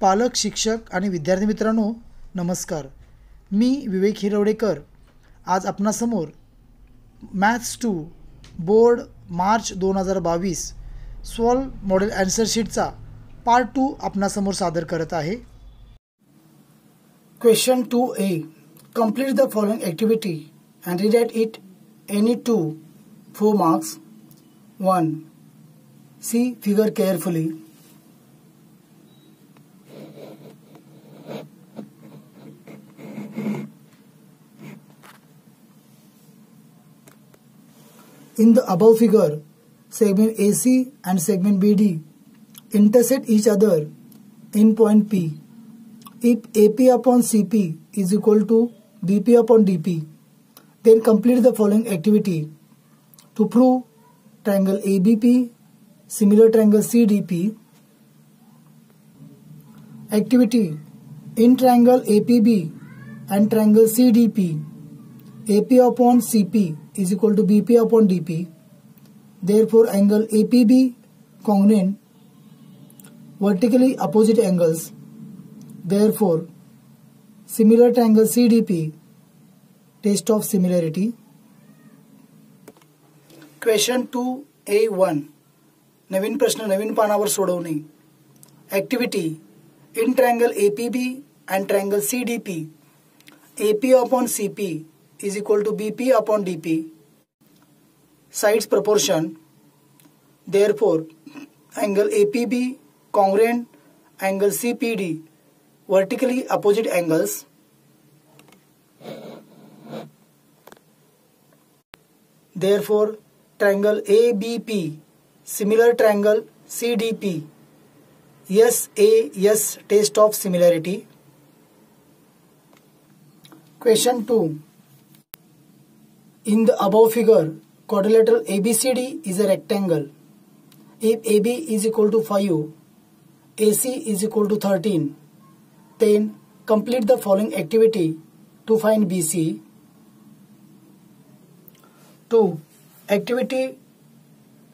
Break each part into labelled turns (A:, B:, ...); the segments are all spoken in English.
A: पालक शिक्षक आणि विद्यार्थी मित्रांनो नमस्कार. मी विवेक हिरवडेकर. आज आपणासमोर मॅथ्स टू बोर्ड मार्च दोन हजार बावीस सॉल्व मॉडेल ॲन्सरशीटचा पार्ट टू आपणासमोर सादर करत आहे. Question two A complete the following activity and read it any two four marks one C figure In the above figure, segment AC and segment BD intersect each other in point P. If AP upon CP is equal to BP upon DP, then complete the following activity. To prove triangle ABP, similar triangle CDP. Activity in triangle APB and triangle CDP, AP upon CP is equal to BP upon DP. Therefore, angle APB congruent vertically opposite angles. Therefore, similar triangle CDP test of similarity. Question two A one नवीन प्रश्न नवीन पानावर सोडवणे activity in triangle A P B and triangle C D P A P upon C P is equal to BP upon DP. Sides proportion. Therefore, angle APB congruent angle CPD vertically opposite angles. Therefore, triangle ABP similar triangle CDP. SAS, test of similarity. Question 2. In the above figure, quadrilateral ABCD is a rectangle. If AB is equal to 5, AC is equal to 13, then complete the following activity to find BC. 2. Activity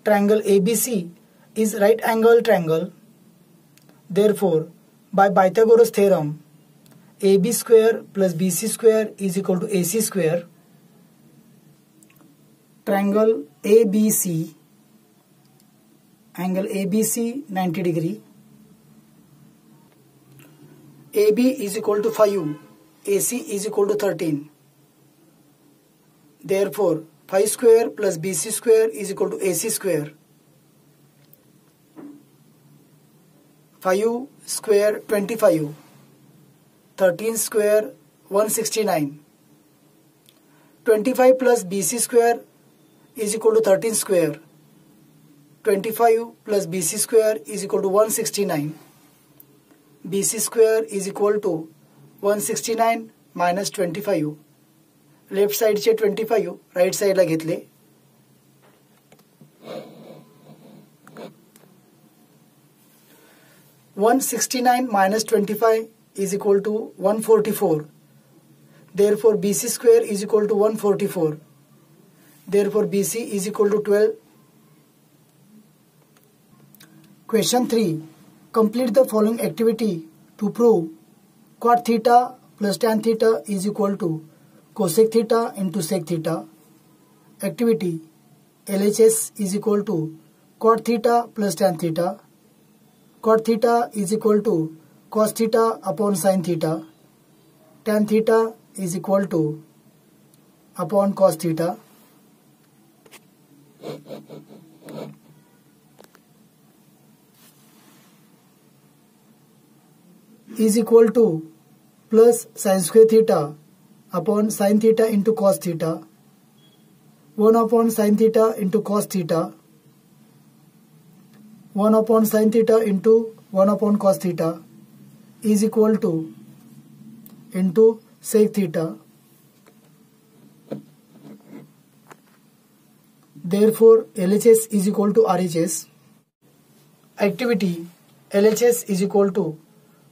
A: triangle ABC is right angle triangle. Therefore, by Pythagoras theorem, AB square plus BC square is equal to AC square triangle A B C angle A B C ninety degree A B is equal to five A C is equal to thirteen therefore five square plus B C square is equal to A C square five square twenty five thirteen square one sixty nine twenty five plus B C square is equal to thirteen square twenty five plus B C square is equal to one sixty nine B C square is equal to one sixty nine minus twenty five left साईडचे twenty five right साईडला घेतले. One sixty nine minus twenty five is equal to one forty four therefore B equal to one forty four Therefore, BC is equal to 12. Question 3. Complete the following activity to prove cot theta plus tan theta is equal to cosec theta into sec theta. Activity LHS is equal to cot theta plus tan theta. Cot theta is equal to cos theta upon sin theta. Tan theta is equal to upon cos theta. Is equal to plus sine square theta upon sine theta into cos theta one upon sine theta into cos theta one upon sine theta into one upon cos theta is equal to into sec theta therefore LHS is equal to RHS. Activity LHS is equal to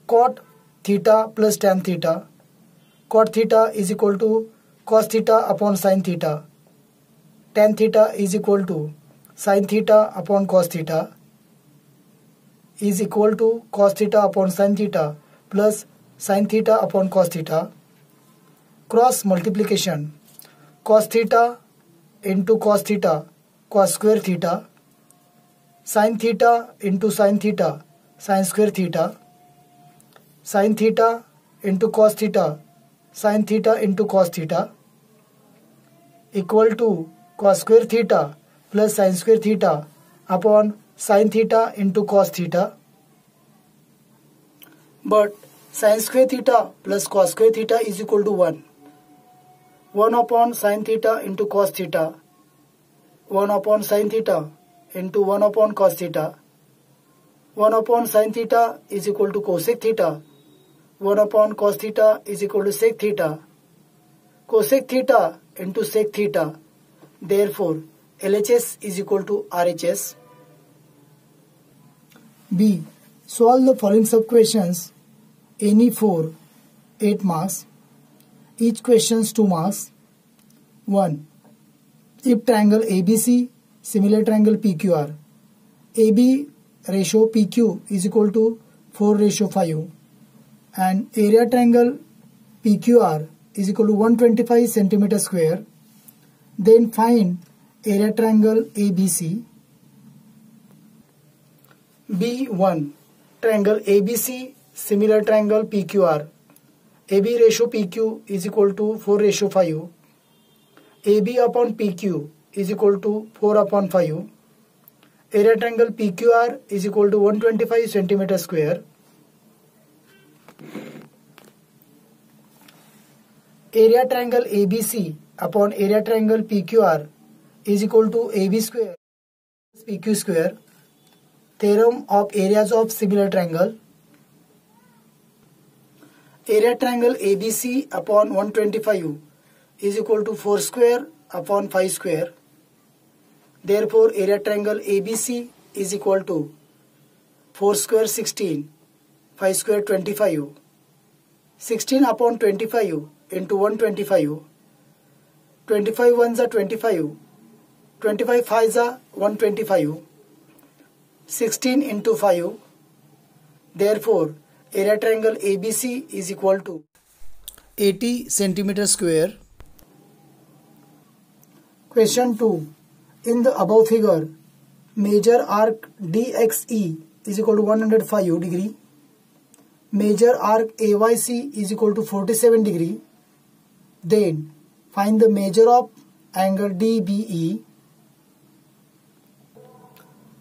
A: cot theta plus tan theta. Cot theta is equal to cos theta upon sin theta. Tan theta is equal to sin theta upon cos theta. is equal to cos theta upon sin theta plus sin theta upon cos theta. Cross multiplication cos theta into cos theta cos square theta sin theta into sin theta sin square theta sine theta into cos theta sine theta into cos theta equal to cos square theta plus sine square theta upon sine theta into cos theta but sine square theta plus cos square theta is equal to one one upon sine theta into cos theta one upon sine theta into one upon cos theta one upon sine theta is equal to cosec theta one upon cos theta is equal to sec theta cosec theta into sec theta therefore L H S is equal to R H S B solve the following sub question any four eight marks each question two marks each questions 2 marks similar triangle P Q R A B ratio P Q is equal to four ratio five and area triangle PQR is equal to 125 centimeter square. Then find area triangle ABC B1 triangle ABC similar triangle PQR AB ratio PQ is equal to 4 ratio 5 AB upon PQ is equal to 4 upon 5 area triangle PQR is equal to 125 centimeter square area triangle ABC upon area triangle PQR is equal to A B square P Q square theorem of areas of similar triangle area triangle ABC upon one twenty five is equal to four square upon five square therefore area triangle ABC is equal to four square sixteen five square twenty five sixteen upon twenty five into 125. 25 ones are 25. 25 fives are 125. 16 into 5. Therefore, area triangle ABC is equal to 80 centimeter square. Question 2. In the above figure, major arc DXE is equal to 105 degree. Major arc AYC is equal to 47 degree. Then find the measure of angle DBE.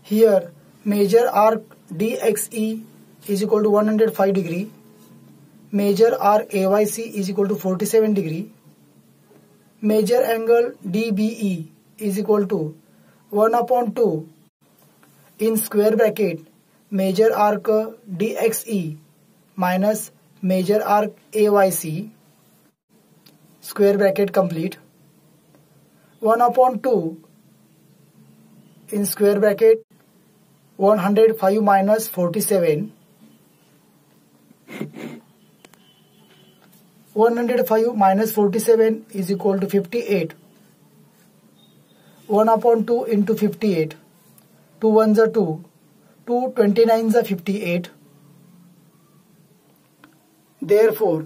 A: Here Major arc DXE is equal to 105 degree. Major arc AYC is equal to 47 degree. Major angle DBE is equal to 1 upon 2 in square bracket major arc DXE minus major arc AYC square bracket complete. 1 upon 2 in square bracket 105 minus 47 105 minus 47 is equal to 58 1 upon 2 into 58 2 ones are 2 2 29s are 58 therefore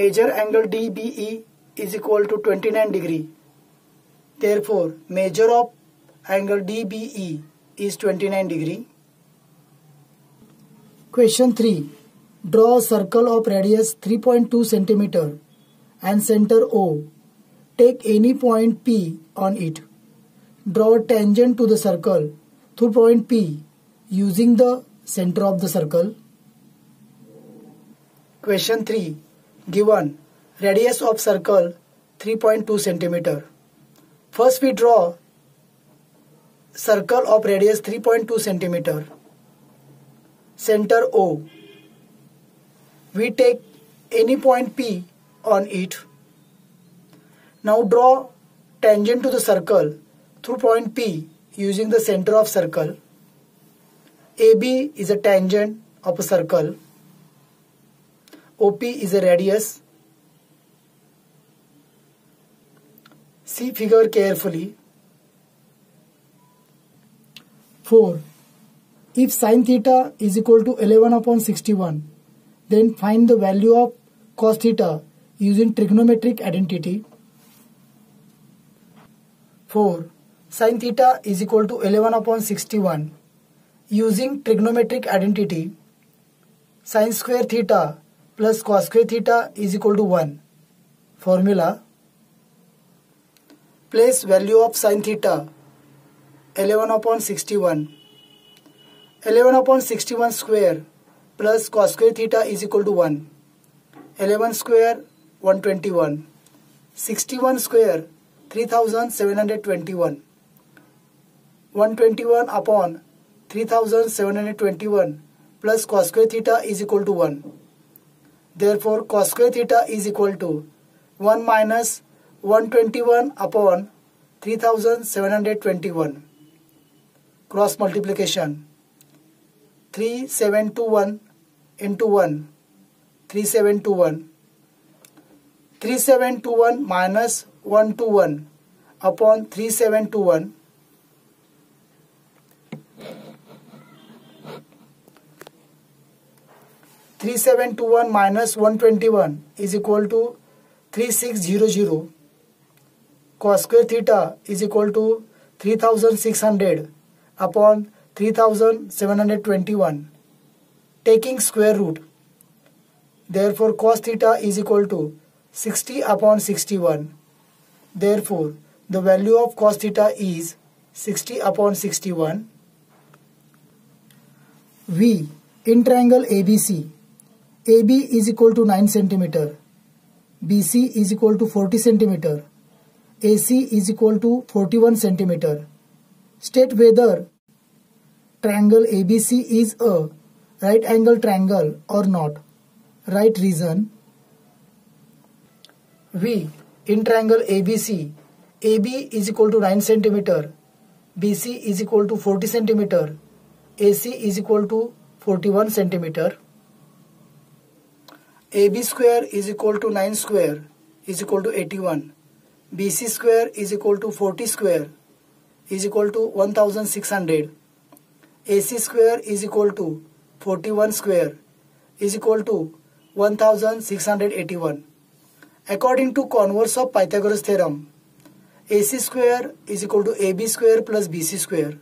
A: major angle DBE is equal to 29 degree therefore measure of angle DBE is 29 degree. Question 3. Draw a circle of radius 3.2 cm and center O. Take any point P on it. Draw a tangent to the circle through point P using the center of the circle. Question 3. Given radius of circle 3.2 cm. First we draw circle of radius 3.2 centimeter. Center O. We take any point P on it. Now draw tangent to the circle through point P using the center of circle. AB is a tangent of a circle. OP is a radius see figure carefully. 4. if sine theta is equal to 11 upon 61 then find the value of cos theta using trigonometric identity. 4 sine theta is equal to 11 upon 61 using trigonometric identity. Sine square theta plus cos square theta is equal to 1 formula place value of sine theta 11 upon 61 11 upon 61 square plus cos square theta is equal to 1. 11 square 121. 61 square 3721. 121 upon 3721 plus cos square theta is equal to 1. Therefore cos square theta is equal to 1 minus 121 upon 3721. Cross multiplication. 3721 into 1 3721 3721 minus 121 upon 3721 3721 minus 121 is equal to 3600 cos square theta is equal to 3600 upon 3721 taking square root. Therefore cos theta is equal to 60 upon 61 therefore the value of cos theta is 60 upon 61 V in triangle ABC AB is equal to 9 centimeter. BC is equal to 40 centimeter AC is equal to 41 centimeter state whether triangle ABC is a right angle triangle or not. Write reason. V in triangle ABC, AB is equal to 9 centimeter, BC is equal to 40 centimeter, AC is equal to 41 centimeter. AB square is equal to 9 square is equal to 81. BC square is equal to 40 square is equal to 1600 AC square is equal to 41 square is equal to 1681. According to converse of Pythagoras theorem, AC square is equal to AB square plus BC square.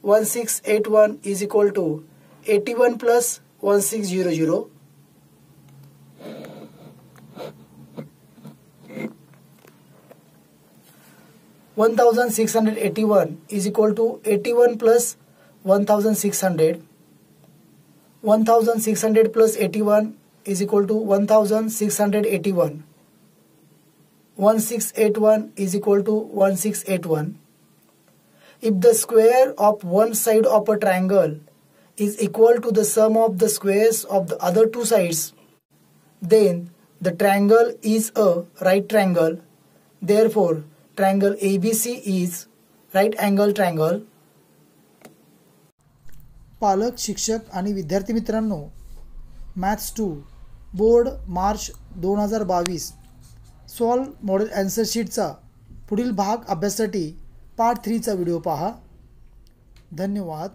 A: 1681 is equal to 81 plus 1600. One thousand six hundred eighty one is equal to eighty one plus 1600 1600 plus 81 is equal to 1681 1681 is equal to 1681 if the square of one side of a triangle is equal to the sum of the squares of the other two sides then the triangle is a right triangle. Therefore triangle ABC is right angle triangle. पालक शिक्षक आणि विद्यार्थी मित्रांनो maths two board March दोन हजार बावीस solve model answer शीटचा पुढील भाग अभ्यासासाठी पार्ट थ्रीचा व्हिडिओ पहा. धन्यवाद.